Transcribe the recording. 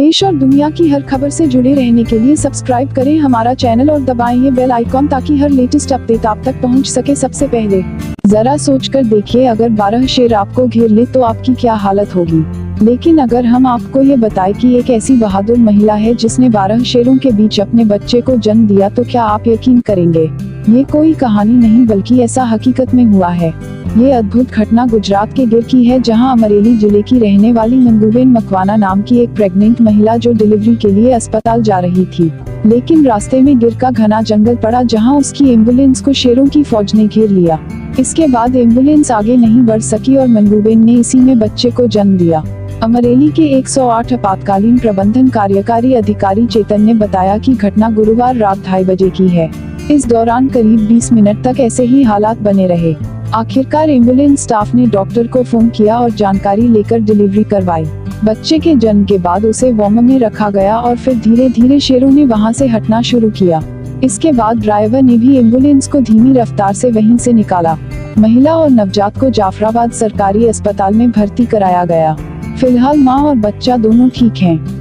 देश और दुनिया की हर खबर से जुड़े रहने के लिए सब्सक्राइब करें हमारा चैनल और दबाएँ ये बेल आइकॉन ताकि हर लेटेस्ट अपडेट आप तक पहुँच सके सबसे पहले। जरा सोचकर देखिए अगर बारह शेर आपको घेर ले तो आपकी क्या हालत होगी। लेकिन अगर हम आपको ये बताएँ कि एक ऐसी बहादुर महिला है जिसने बारह शेरों के बीच अपने बच्चे को जन्म दिया तो क्या आप यकीन करेंगे? ये कोई कहानी नहीं बल्कि ऐसा हकीकत में हुआ है। ये अद्भुत घटना गुजरात के गिर की है जहाँ अमरेली ज़िले की रहने वाली मंगूबेन मकवाना नाम की एक प्रेग्नेंट महिला जो डिलीवरी के लिए अस्पताल जा रही थी। लेकिन रास्ते में गिर का घना जंगल पड़ा जहाँ उसकी एंबुलेंस को शेरों की फौज ने घेर लिया। इसके बाद एंबुलेंस आगे नहीं बढ़ सकी और मंगूबेन ने इसी में बच्चे को जन्म दिया। अमरेली के 108 आपातकालीन प्रबंधन कार्यकारी अधिकारी चेतन ने बताया कि घटना गुरुवार रात ढाई बजे की है। इस दौरान करीब 20 मिनट तक ऐसे ही हालात बने रहे। आखिरकार एंबुलेंस स्टाफ ने डॉक्टर को फ़ोन किया और जानकारी लेकर डिलीवरी करवाई। बच्चे के जन्म के बाद उसे वॉम में रखा गया और फिर धीरे धीरे शेरों ने वहाँ से हटना शुरू किया। इसके बाद ड्राइवर ने भी एंबुलेंस को धीमी रफ्तार से वहीं से निकाला। महिला और नवजात को जाफराबाद सरकारी अस्पताल में भर्ती कराया गया। फ़िलहाल माँ और बच्चा दोनों ठीक हैं।